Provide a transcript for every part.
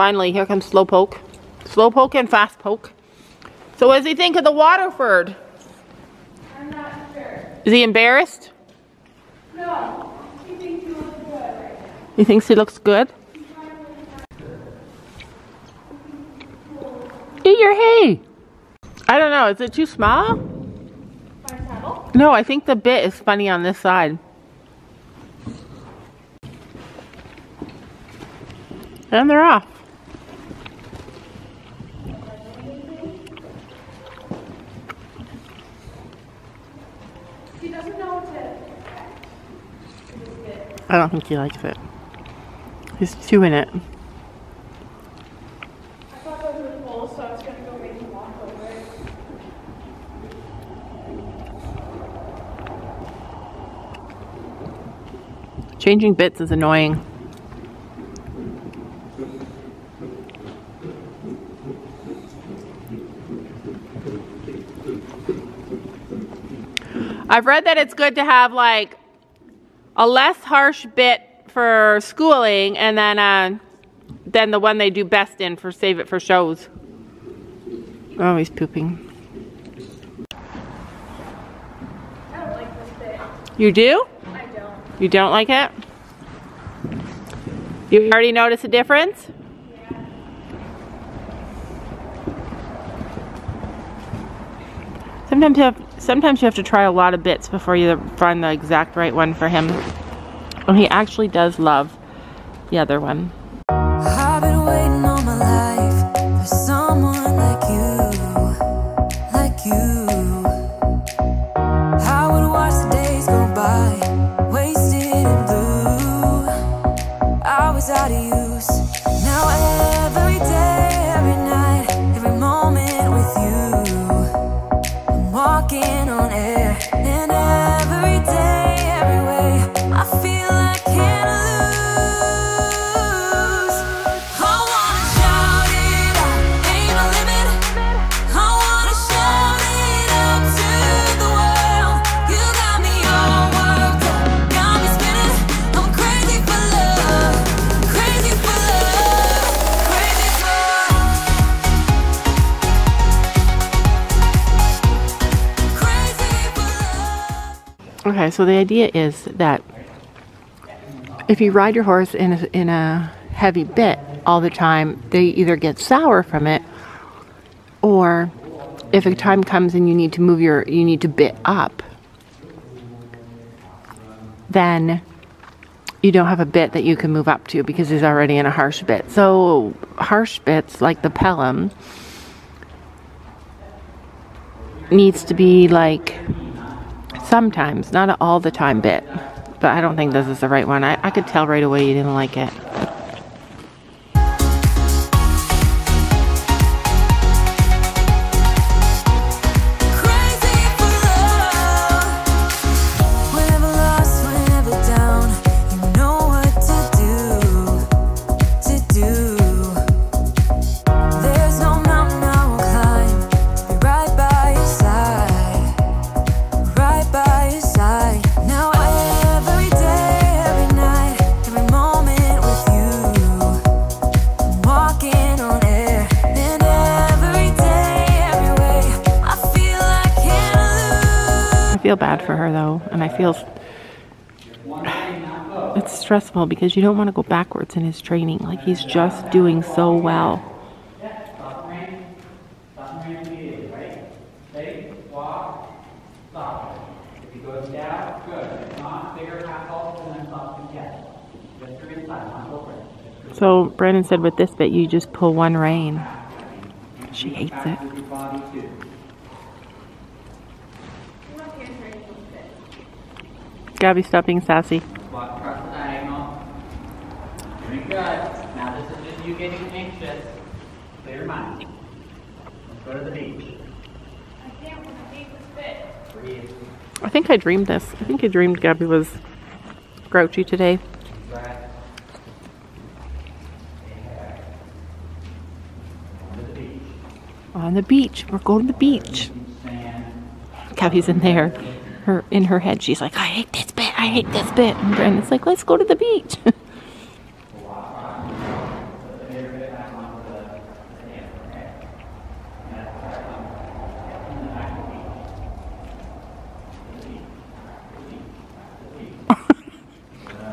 Finally, here comes slow poke. Slow poke and fast poke. So what does he think of the Waterford? I'm not sure. Is he embarrassed? No, he thinks you look good right now. He thinks he looks good? Eat your hay. I don't know. Is it too small? No, I think the bit is funny on this side. And they're off. I don't think he likes it. He's chewing it. Changing bits is annoying. I've read that it's good to have like a less harsh bit for schooling and then uh, then the one they do best in for save it for shows. Oh, he's pooping. I don't like this bit. You do? I don't. You don't like it? You already notice a difference? Sometimes you have sometimes you have to try a lot of bits before you find the exact right one for him. And he actually does love the other one. Okay, so the idea is that if you ride your horse in a, in a heavy bit all the time, they either get sour from it, or if a time comes and you need to move your, you need to bit up, then you don't have a bit that you can move up to because he's already in a harsh bit. So harsh bits like the Pelham needs to be like Sometimes, not all the time bit. But I don't think this is the right one. I, I could tell right away you didn't like it. Feel bad for her though, and I feel it's stressful because you don't want to go backwards in his training. Like he's just doing so well. So Brandon said with this bit you just pull one rein. She hates it. Through your body too. I'm not answering this bit. Gabby, stop being sassy. Walk across the diagonal. Doing good. Now this is just you getting anxious. Clear your mind. Let's go to the beach. I can't when I hate this bit. Breathe. I think I dreamed this. I think I dreamed Gabby was grouchy today. On the beach. On the beach. We're going to the beach. Gabby's in there her in her head she's like, I hate this bit, I hate this bit. And Brandon's like, let's go to the beach.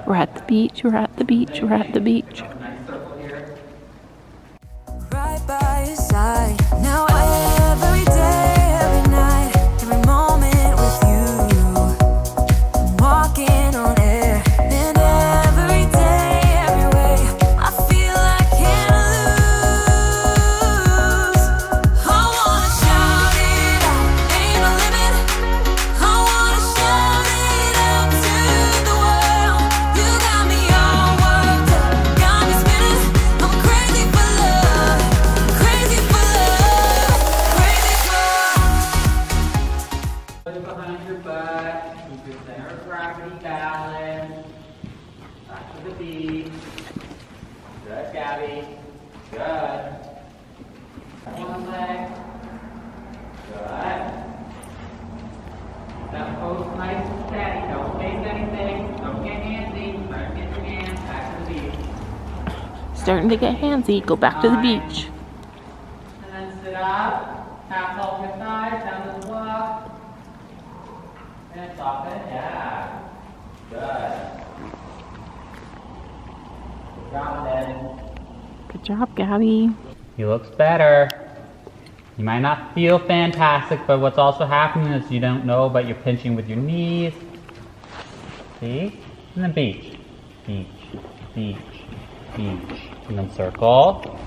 we're at the beach, we're at the beach, we're at the beach. Good, Gabby. Good. One leg. Good. That pose nice and steady. Don't face anything. Don't get handsy. Try to get your hands back to the beach. Starting to get handsy, go back to the beach. And then sit up. Half hold your thighs down to the block. And soften. Yeah. Good. Good job, then. Good job, Gabby. He looks better. You might not feel fantastic, but what's also happening is you don't know, but you're pinching with your knees. See? And then beach. Beach. Beach. Beach. And then circle.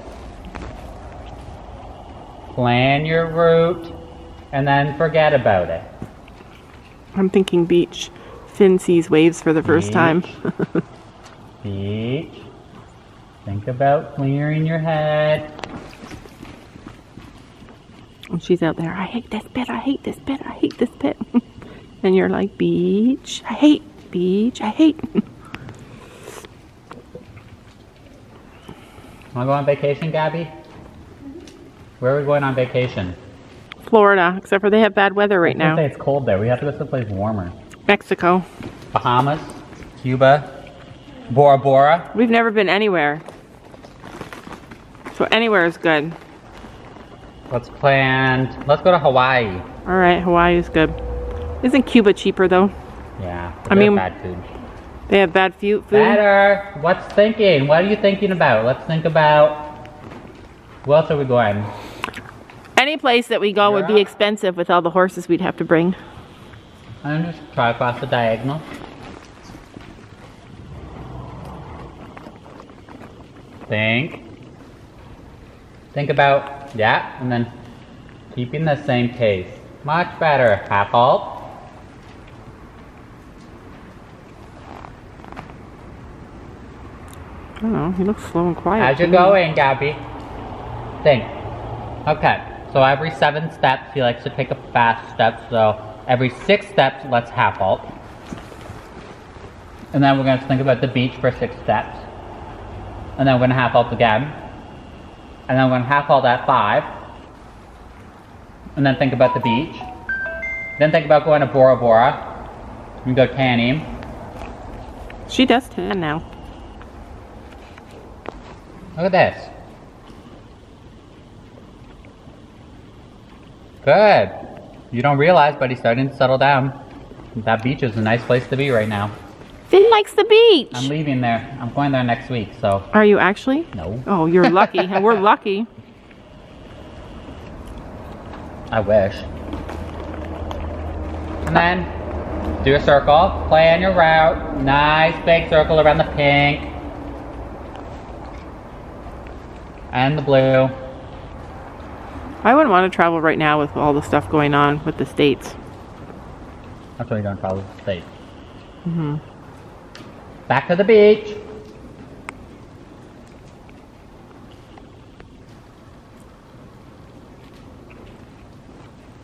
Plan your route. And then forget about it. I'm thinking beach. Finn sees waves for the first time. Beach. Think about clearing your head. And she's out there, I hate this bit, I hate this bit, I hate this bit. and you're like, beach, I hate, beach, I hate. Wanna go on vacation, Gabby? Where are we going on vacation? Florida, except for they have bad weather right I was gonna now. say it's cold there. We have to go someplace warmer. Mexico. Bahamas, Cuba, Bora Bora. We've never been anywhere. So anywhere is good. Let's plan. Let's go to Hawaii. All right, Hawaii is good. Isn't Cuba cheaper though? Yeah. I mean- bad food. They have bad food. Better. What's thinking? What are you thinking about? Let's think about. Where else are we going? Any place that we go would be expensive with all the horses we'd have to bring. I'm just try across the diagonal. Think. Think about yeah, and then keeping the same pace. Much better. Half halt. I don't know. He looks slow and quiet. How's me. going, Gabby. Think. Okay, so every seven steps, he likes to take a fast step. So every six steps, let's half halt. And then we're going to think about the beach for six steps. And then we're going to half halt again. And then we're going to half halt that five. And then think about the beach. Then think about going to Bora Bora. And go tanning. She does tan now. Look at this. Good. You don't realize, but he's starting to settle down. That beach is a nice place to be right now. Finn likes the beach. I'm leaving there. I'm going there next week, so Are you actually? no. Oh, you're lucky. and we're lucky. I wish. And then do a circle. Plan your route. Nice big circle around the pink. And the blue. I wouldn't want to travel right now with all the stuff going on with the states. That's why you don't travel the state. Mm-hmm. Back to the beach.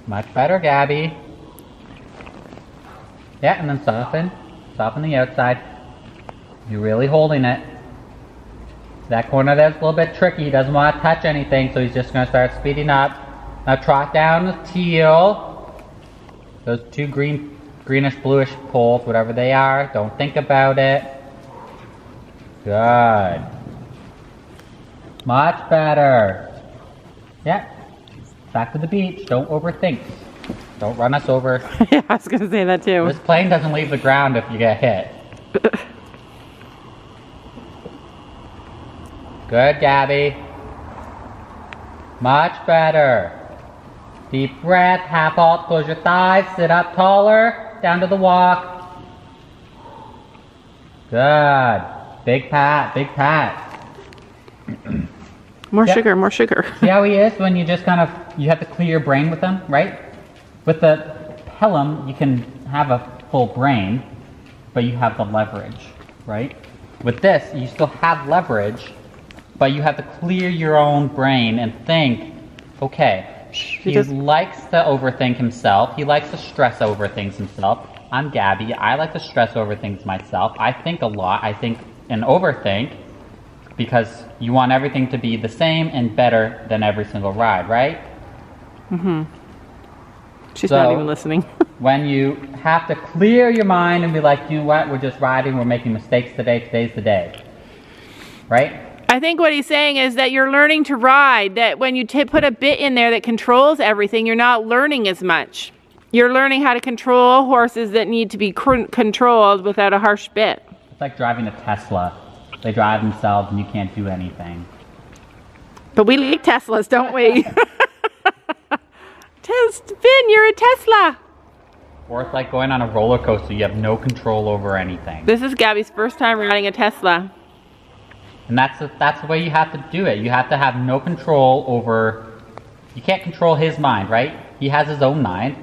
Much better, Gabby. Yeah, and then soften. Soften the outside. You're really holding it. That corner there's a little bit tricky. He doesn't want to touch anything, so he's just going to start speeding up. Now trot down the teal. Those two green, greenish bluish poles, whatever they are, don't think about it. Good. Much better. Yeah. Back to the beach. Don't overthink. Don't run us over. yeah, I was gonna say that too. This plane doesn't leave the ground if you get hit. Good, Gabby. Much better. Deep breath, half halt, close your thighs, sit up taller, down to the walk. Good. Big pat, big pat. More sugar, more sugar. See how he is when you just kind of you have to clear your brain with them, right? With the Pelham, you can have a full brain, but you have the leverage, right? With this, you still have leverage, but you have to clear your own brain and think, okay, he likes to overthink himself. He likes to stress over things himself. I'm Gabby. I like to stress over things myself. I think a lot. I think and overthink because you want everything to be the same and better than every single ride, right? Mm-hmm. She's So- not even listening. When you have to clear your mind and be like, you know what, we're just riding, we're making mistakes today, today's the day. Right? I think what he's saying is that you're learning to ride, that when you t- put a bit in there that controls everything, you're not learning as much. You're learning how to control horses that need to be controlled without a harsh bit. It's like driving a Tesla. They drive themselves and you can't do anything. But we like Teslas, don't we? Test Finn, you're a Tesla. Or it's like going on a roller coaster, you have no control over anything. This is Gabby's first time riding a Tesla. And that's the, that's the way you have to do it. You have to have no control over. You can't control his mind, right? He has his own mind.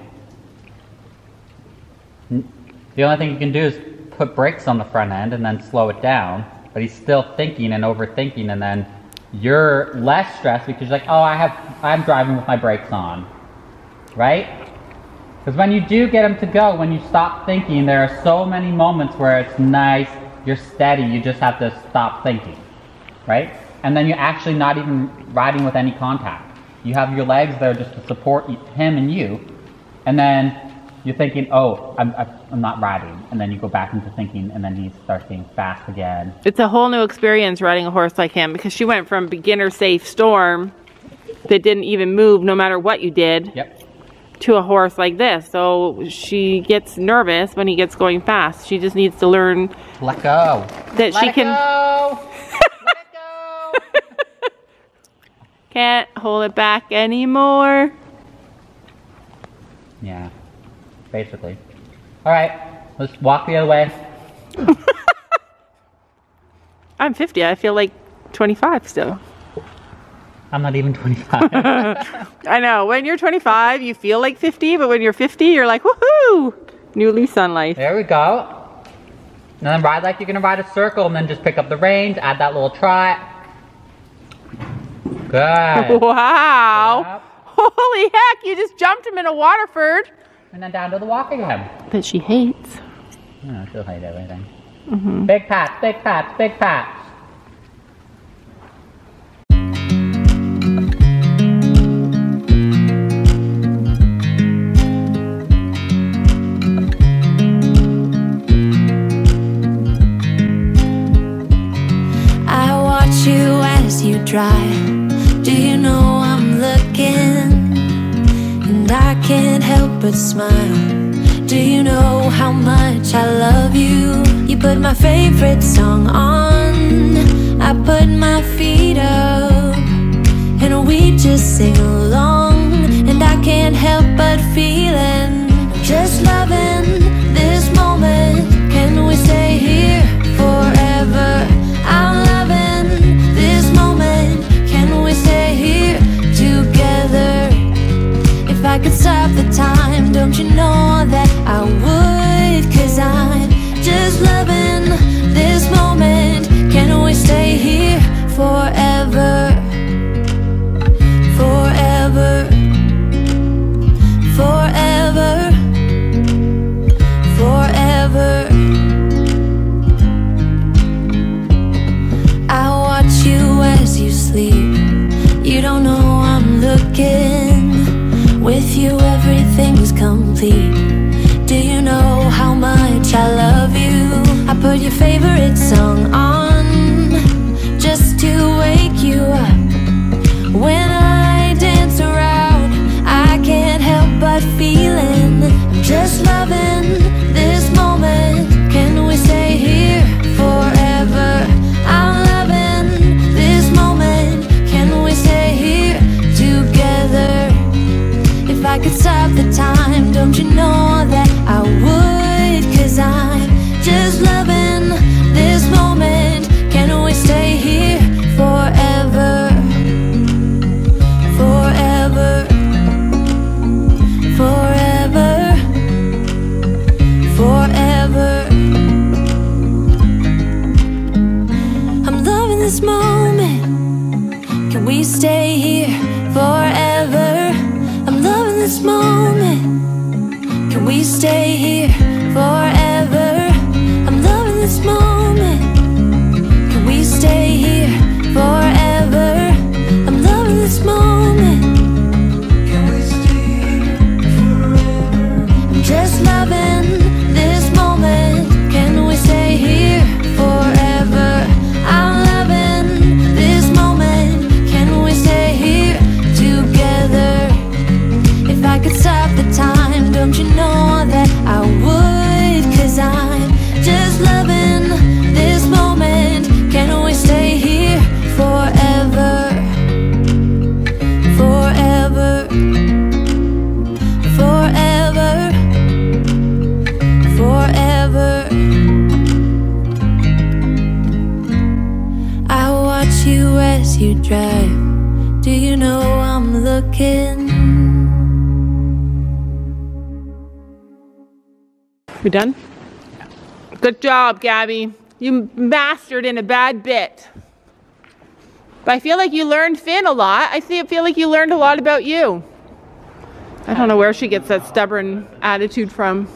The only thing you can do is put brakes on the front end and then slow it down. But he's still thinking and overthinking, and then you're less stressed because you're like, oh, I have, I'm driving with my brakes on, right? Because when you do get him to go, when you stop thinking, there are so many moments where it's nice, you're steady, you just have to stop thinking, right? And then you're actually not even riding with any contact. You have your legs there just to support him and you, and then you're thinking, oh, I'm, I'm- not riding. And then you go back into thinking, and then he starts being fast again. It's a whole new experience riding a horse like him because she went from beginner safe storm that didn't even move no matter what you did Yep. to a horse like this. So she gets nervous when he gets going fast. She just needs to learn Let go. that Let she can go. Let go. can't hold it back anymore. Yeah, basically. All right, let's walk the other way. I'm 50. I feel like 25 still. I'm not even 25. I know. When you're 25, you feel like 50, but when you're 50, you're like, woohoo! New lease on life. there we go. And then ride like you're gonna ride a circle, and then just pick up the reins, add that little trot. Good. Wow! Holy heck! You just jumped him in a Waterford. And then down to the walk again. That she hates. Oh, I still hate everything. Mm-hmm. Big pats, big pats, big pats. I watch you as you drive. Do you know but smile. Do you know how much I love you? You put my favorite song on. I put my feet up. And we just sing along. And I can't help but feeling just loving this moment. Can we stay here sleep. You don't know I'm looking. With you, everything's complete. Do you know how much I love you? I put your favorite song on stay here done? Good job, Gabby. You mastered in a bad bit. But I feel like you learned Finn a lot. I feel like you learned a lot about you. I don't know where she gets that stubborn attitude from.